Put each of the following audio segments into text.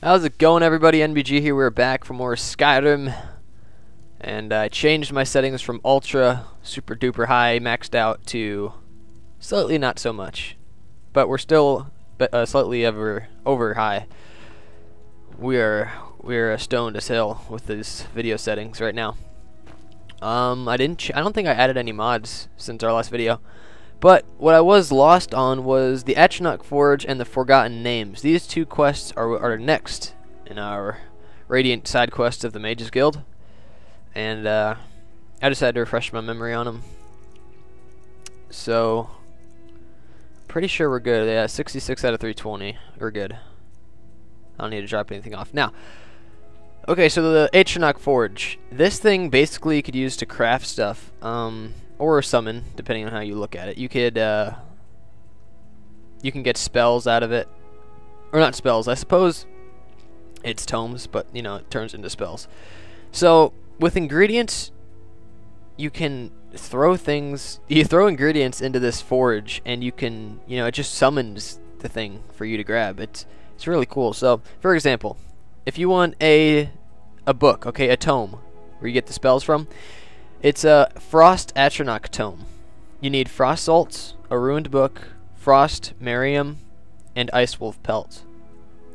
How's it going everybody? NBG here, we're back for more Skyrim. And I changed my settings from ultra, super duper high, maxed out to slightly not so much. But we're still uh, slightly over, over high. We are, we are stoned as hell with these video settings right now. Um, I didn't, I don't think I added any mods since our last video. But what I was lost on was the Atronach Forge and the Forgotten Names. These two quests are, are next in our Radiant side quests of the Mages Guild. And uh, I decided to refresh my memory on them. So, pretty sure we're good. Yeah, 66 out of 320. We're good. I don't need to drop anything off. Now, okay, so the Atronach Forge. This thing basically you could use to craft stuff. Um, or a summon, depending on how you look at it. You could, uh, you can get spells out of it, or not spells. I suppose it's tomes, but you know it turns into spells. So with ingredients, you can throw things. You throw ingredients into this forge, and you can, you know, it just summons the thing for you to grab. It's it's really cool. So, for example, if you want a a book, okay, a tome, where you get the spells from, it's a Frost Atronach tome. You need Frost Salts, a Ruined Book, Frost Mirriam, and Ice Wolf Pelt.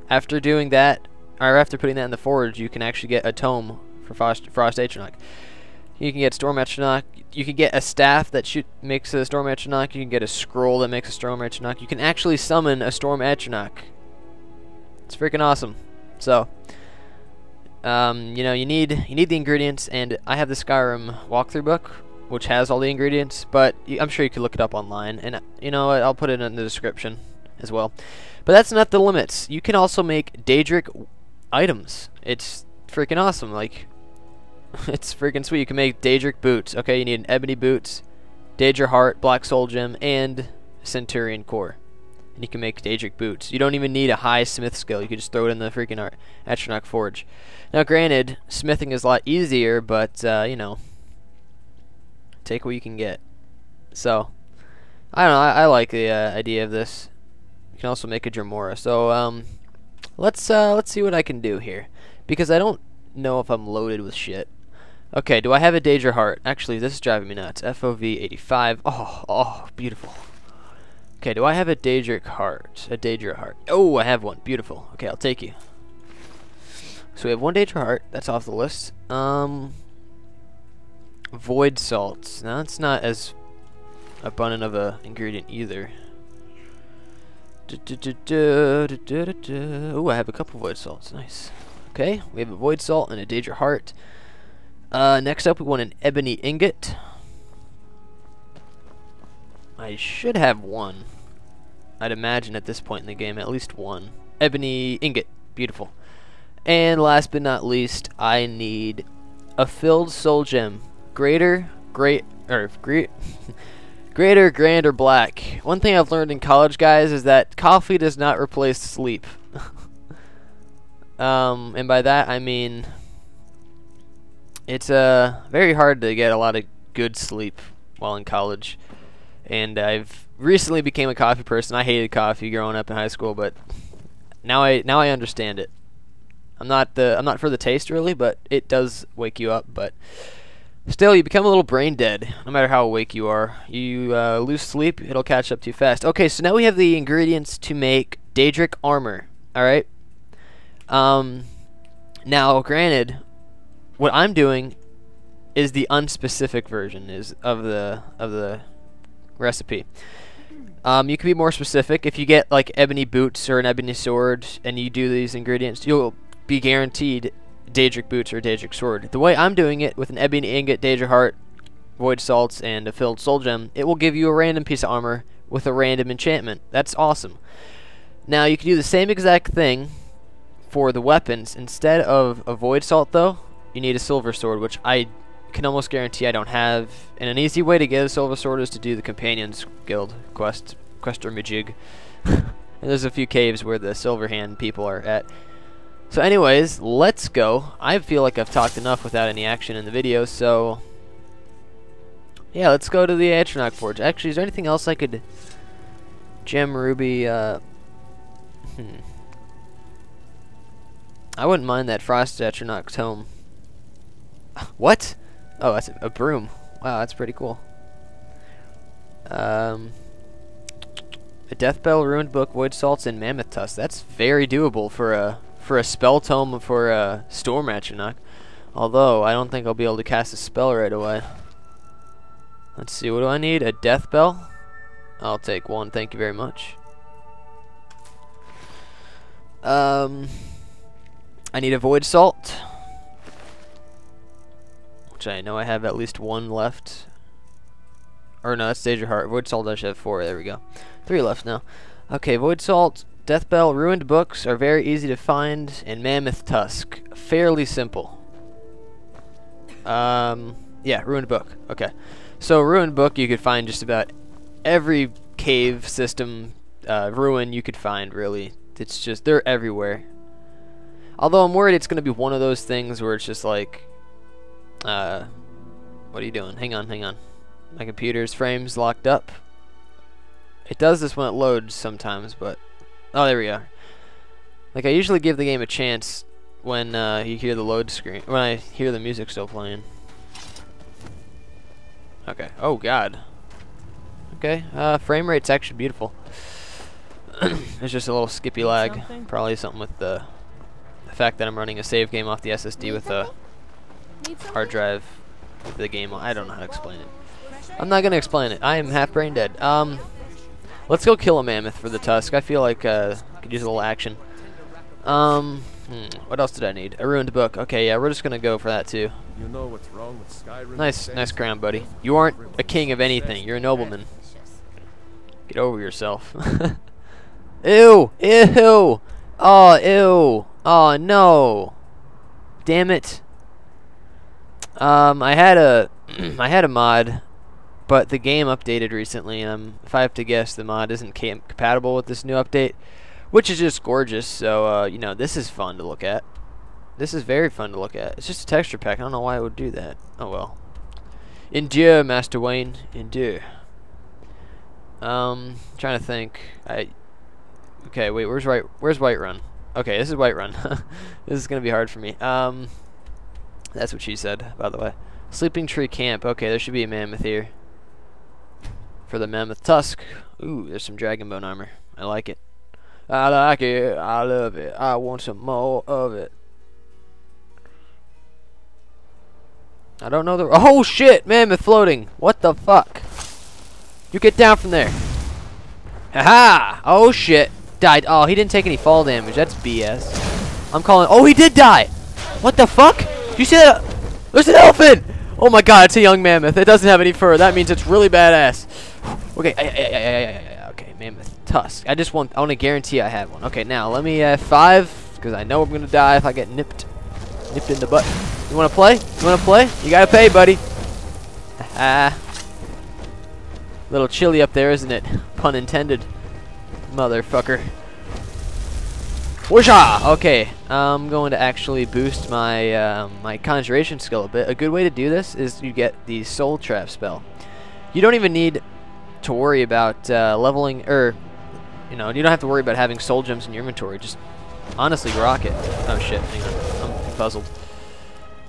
After doing that, or after putting that in the forge, you can actually get a tome for Frost, Frost Atronach. You can get Storm Atronach. You can get a staff that shoot, makes a Storm Atronach. You can get a scroll that makes a Storm Atronach. You can actually summon a Storm Atronach. It's freaking awesome. So, um, you know, you need you need the ingredients, and I have the Skyrim walkthrough book, which has all the ingredients, but I'm sure you can look it up online, and you know, I'll put it in the description as well. But that's not the limits. You can also make Daedric items. It's freaking awesome. Like, it's freaking sweet. You can make Daedric boots. Okay, you need an ebony boots, Daedra heart, black soul gem, and Centurion core and you can make Daedric boots. You don't even need a high smith skill. You can just throw it in the freaking Ar Atronach Forge. Now, granted, smithing is a lot easier, but, uh, you know, take what you can get. So, I don't know. I, I like the uh, idea of this. You can also make a Dremora. So, um, let's, uh, let's see what I can do here. Because I don't know if I'm loaded with shit. Okay, do I have a Daedra Heart? Actually, this is driving me nuts. FOV 85. Oh, oh, beautiful. Okay, do I have a Daedric heart? A Daedric heart. Oh, I have one. Beautiful. Okay, I'll take you. So we have one Daedric heart. That's off the list. Um, Void salts. Now that's not as abundant of a ingredient either. Oh, I have a couple void salts. Nice. Okay, we have a void salt and a Daedric heart. Uh, next up, we want an ebony ingot. I should have one. I'd imagine at this point in the game, at least one. Ebony ingot. Beautiful. And last but not least, I need a filled soul gem. Greater, great, or great, greater, grand, or black. One thing I've learned in college, guys, is that coffee does not replace sleep. um, and by that I mean it's uh very hard to get a lot of good sleep while in college and I've recently became a coffee person. I hated coffee growing up in high school, but now I now I understand it. I'm not the I'm not for the taste really, but it does wake you up. But still, you become a little brain dead no matter how awake you are. You uh, lose sleep, it'll catch up too fast. Okay, so now we have the ingredients to make Daedric armor. All right. Um, now, granted, what I'm doing is the unspecific version is of the of the recipe. Um, you can be more specific. If you get like ebony boots or an ebony sword and you do these ingredients, you'll be guaranteed Daedric boots or Daedric sword. The way I'm doing it with an ebony ingot, Daedra heart, void salts, and a filled soul gem, it will give you a random piece of armor with a random enchantment. That's awesome. Now you can do the same exact thing for the weapons. Instead of a void salt though, you need a silver sword, which I can almost guarantee I don't have. And an easy way to get a Silver Sword is to do the Companions Guild quest, quest or Majig. and there's a few caves where the Silver Hand people are at. So anyways, let's go. I feel like I've talked enough without any action in the video, so... Yeah, let's go to the Atronach Forge. Actually, is there anything else I could... Gem, Ruby, uh... Hmm. I wouldn't mind that Frost Atronach tome. what? Oh, that's a, broom. Wow, that's pretty cool. Um, a Deathbell, Ruined Book, Void Salts, and Mammoth Tusk. That's very doable for a for a spell tome for a Storm Atronach. Although, I don't think I'll be able to cast a spell right away. Let's see, what do I need? A Death Bell? I'll take one, thank you very much. Um, I need a Void Salt. Which I know I have at least one left. Or no, that's Stage Heart. Void Salt I should have four. There we go. Three left now. Okay, Void Salt, Death Bell, Ruined Books are very easy to find, and Mammoth Tusk, fairly simple. Um, yeah, Ruined Book. Okay. So Ruined Book you could find just about every cave system uh, ruin you could find, really. It's just, they're everywhere. Although I'm worried it's going to be one of those things where it's just like, uh, what are you doing? Hang on, hang on. My computer's frame's locked up. It does this when it loads sometimes, but... Oh, there we are. Like, I usually give the game a chance when uh, you hear the load screen, when I hear the music still playing. Okay. Oh, God. Okay. Uh, frame rate's actually beautiful. it's just a little skippy lag. Something? Probably something with the, the fact that I'm running a save game off the SSD with a hard drive with the game. I don't know how to explain it. I'm not gonna explain it. I am half brain dead. Um, let's go kill a mammoth for the tusk. I feel like uh, I could use a little action. Um, hmm, what else did I need? A ruined book. Okay, yeah, we're just gonna go for that too. You know what's wrong with Skyrim. Nice, nice crown, buddy. You aren't a king of anything. You're a nobleman. Get over yourself. ew! Ew! Oh, ew! Oh no! Damn it! Um, I had a, I had a mod but the game updated recently, and um, if I have to guess, the mod isn't compatible with this new update, which is just gorgeous. So, uh, you know, this is fun to look at. This is very fun to look at. It's just a texture pack. I don't know why it would do that. Oh, well. Endure, Master Wayne. Endure. Um, trying to think. I. Okay, wait. Where's right? Where's Whiterun? Okay, this is Whiterun. this is gonna be hard for me. Um, that's what she said, by the way. Sleeping Tree Camp. Okay, there should be a mammoth here for the Mammoth Tusk. Ooh, there's some Dragon Bone armor. I like it. I like it. I love it. I want some more of it. I don't know the... Oh, shit! Mammoth floating. What the fuck? You get down from there. Haha! Oh, shit. Died. Oh, he didn't take any fall damage. That's BS. I'm calling... Oh, he did die! What the fuck? You see that? There's an elephant! Oh my god, it's a young mammoth. It doesn't have any fur. That means it's really badass. Okay, okay, mammoth tusk. I just want, I want to guarantee I have one. Okay, now let me have five, because I know I'm gonna die if I get nipped, nipped in the butt. You wanna play? You wanna play? You gotta pay, buddy. Ah, little chilly up there, isn't it? Pun intended, motherfucker. Whoosha! Okay, I'm going to actually boost my uh, my conjuration skill a bit. A good way to do this is you get the soul trap spell. You don't even need to worry about uh, leveling, or, you know, you don't have to worry about having soul gems in your inventory. Just honestly rock it. Oh shit, hang on. I'm puzzled.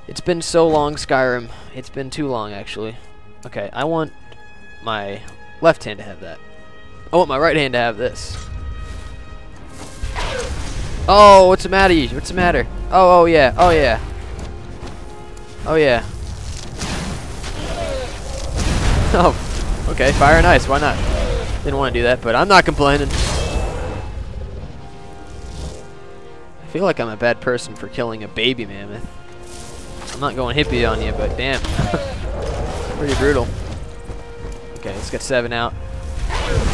It's been so long, Skyrim. It's been too long, actually. Okay, I want my left hand to have that. I want my right hand to have this. Oh, what's the matter? What's the matter? Oh, oh yeah, oh yeah. Oh yeah. Oh, Okay, fire and ice. Why not? Didn't want to do that, but I'm not complaining. I feel like I'm a bad person for killing a baby mammoth. I'm not going hippie on you, but damn. Pretty brutal. Okay, let's get seven out.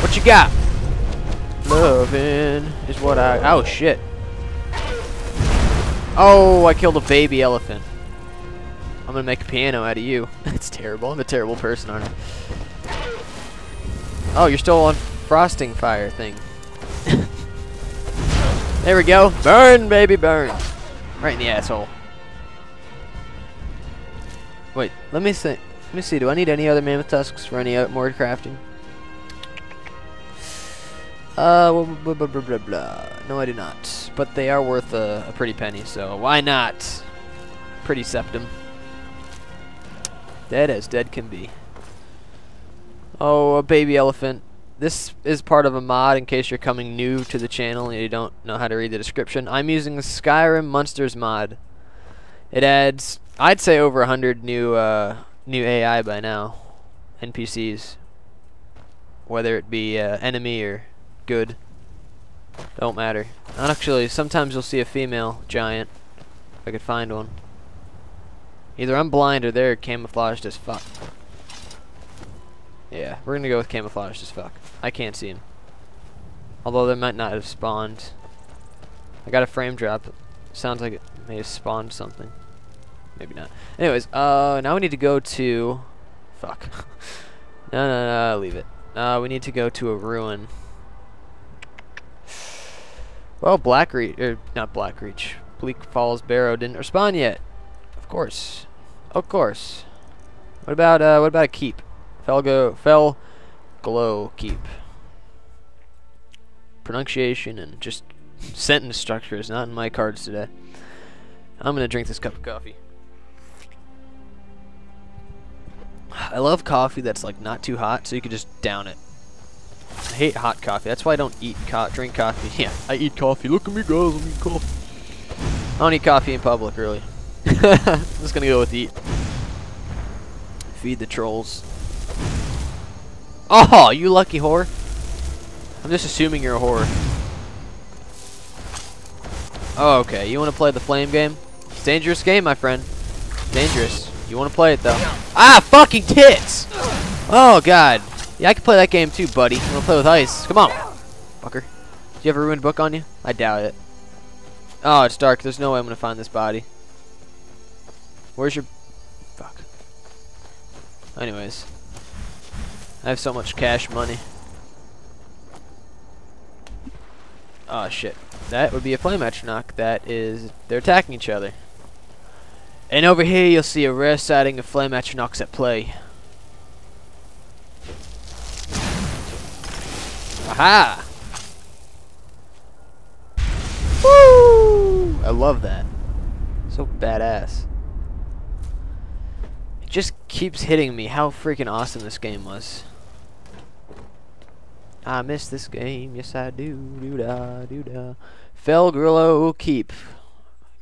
What you got? Loving is what I... Oh, shit. Oh, I killed a baby elephant. I'm gonna make a piano out of you. That's terrible. I'm a terrible person, aren't I? Oh, you're still on frosting fire thing. there we go. Burn, baby, burn. Right in the asshole. Wait, let me see. Let me see. Do I need any other mammoth tusks for any more crafting? Uh, blah, blah, blah, blah, blah. No, I do not. But they are worth a, a pretty penny, so why not? Pretty septum. Dead as dead can be. Oh, a baby elephant. This is part of a mod in case you're coming new to the channel and you don't know how to read the description. I'm using the Skyrim Monsters mod. It adds, I'd say over 100 new, uh, new AI by now. NPCs. Whether it be uh, enemy or good. Don't matter. Actually, sometimes you'll see a female giant. If I could find one. Either I'm blind or they're camouflaged as fuck. Yeah, we're gonna go with camouflaged as fuck. I can't see him. Although they might not have spawned. I got a frame drop. Sounds like it may have spawned something. Maybe not. Anyways, uh, now we need to go to... Fuck. no, no, no, leave it. Uh, we need to go to a ruin. Well, Blackreach, er, not Blackreach. Bleak Falls Barrow didn't respond yet. Of course. Of course. What about, uh, what about a keep? Felgo, Fel Glow Keep. Pronunciation and just sentence structure is not in my cards today. I'm gonna drink this cup of coffee. I love coffee that's like not too hot, so you can just down it. I hate hot coffee. That's why I don't eat co drink coffee. Yeah, I eat coffee. Look at me, guys. I'm eating coffee. I don't eat coffee in public, really. I'm just gonna go with eat. Feed the trolls. Oh, you lucky whore. I'm just assuming you're a whore. Oh, okay. You want to play the flame game? It's dangerous game, my friend. Dangerous. You want to play it, though. Ah, fucking tits! Oh, God. Yeah, I can play that game too, buddy. I'm gonna play with ice. Come on, fucker. Do you have a ruined book on you? I doubt it. Oh, it's dark. There's no way I'm gonna find this body. Where's your... Fuck. Anyways. I have so much cash money. Oh, shit. That would be a flame atronach. That is... They're attacking each other. And over here, you'll see a rare sighting of flame atronachs at play. Aha! Woo! I love that. So badass. It just keeps hitting me how freaking awesome this game was. I miss this game, yes I do, do da, do da. Felgrillo Keep.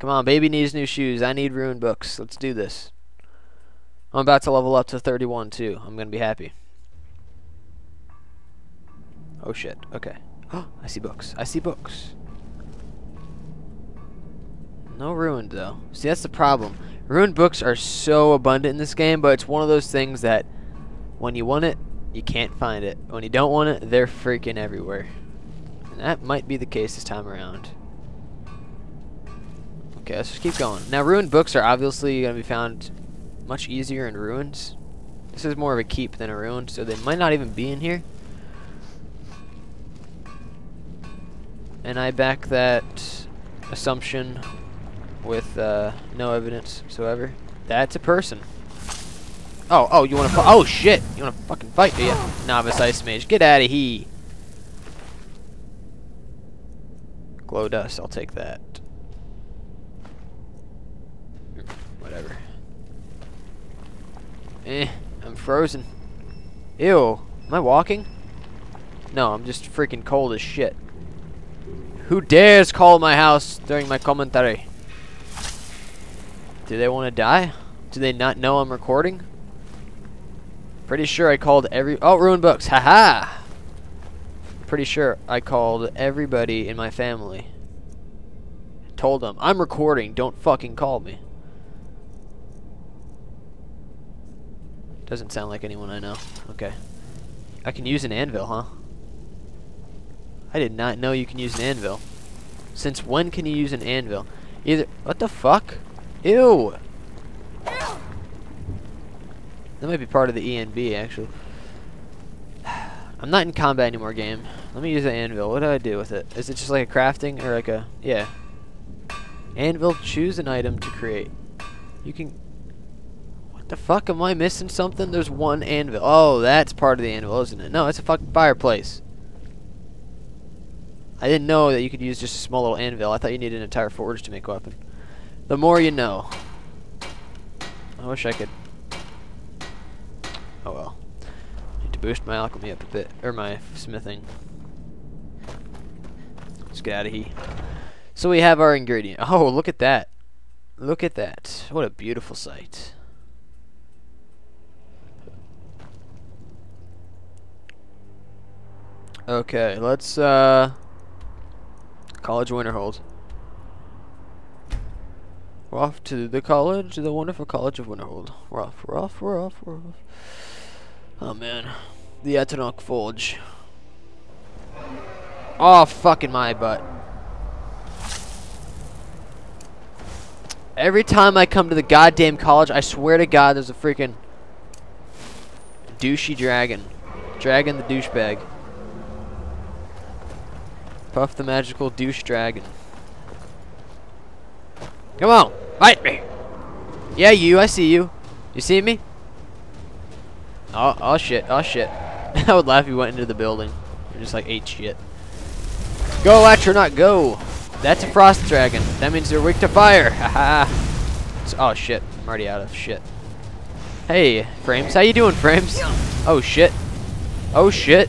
Come on, baby needs new shoes. I need ruined books. Let's do this. I'm about to level up to 31 too. I'm gonna be happy. Oh shit, okay. Oh, I see books. I see books. No ruined though. See, that's the problem. Ruined books are so abundant in this game, but it's one of those things that when you want it, you can't find it. When you don't want it, they're freaking everywhere. And that might be the case this time around. Okay, let's just keep going. Now, ruined books are obviously going to be found much easier in ruins. This is more of a keep than a ruin, so they might not even be in here. And I back that assumption with uh, no evidence whatsoever. That's a person. Oh, oh, you want to? Oh shit! You want to fucking fight, do you? Novice ice mage, get out of here! Glow dust, I'll take that. Whatever. Eh, I'm frozen. Ew, am I walking? No, I'm just freaking cold as shit. Who dares call my house during my commentary? Do they want to die? Do they not know I'm recording? Pretty sure I called every... Oh, ruined books. Haha! -ha! Pretty sure I called everybody in my family. Told them, I'm recording, don't fucking call me. Doesn't sound like anyone I know. Okay. I can use an anvil, huh? I did not know you can use an anvil. Since when can you use an anvil? Either... What the fuck? Ew! That might be part of the ENB, actually. I'm not in combat anymore, game. Let me use an anvil. What do I do with it? Is it just like a crafting or like a... Yeah. Anvil, choose an item to create. You can... What the fuck? Am I missing something? There's one anvil. Oh, that's part of the anvil, isn't it? No, it's a fucking fireplace. I didn't know that you could use just a small little anvil. I thought you needed an entire forge to make a weapon. The more you know. I wish I could. Oh well. Need to boost my alchemy up a bit, or my smithing. Let's get out of here. So we have our ingredient. Oh, look at that. Look at that. What a beautiful sight. Okay, let's uh College Winterhold. We're off to the college, the wonderful college of Winterhold. We're off, we're off, we're off, we're off. Oh man. The Atronach Forge. Oh fucking my butt. Every time I come to the goddamn college, I swear to God, there's a freaking douchey dragon. Dragon the douchebag. Puff the magical douche dragon. Come on, fight me. Yeah, you, I see you. You see me? Oh, oh shit, oh shit. I would laugh if you went into the building. just like ate shit. Go, Atronach, go! That's a frost dragon. That means they're weak to fire. Haha. oh shit. I'm already out of shit. Hey, Frames. How you doing, Frames? Oh shit. Oh shit.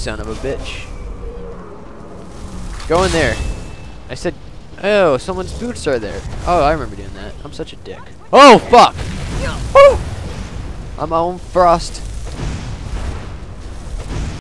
Son of a bitch. Go in there. I said, oh, someone's boots are there. Oh, I remember doing that. I'm such a dick. Oh, fuck! I'm on frost.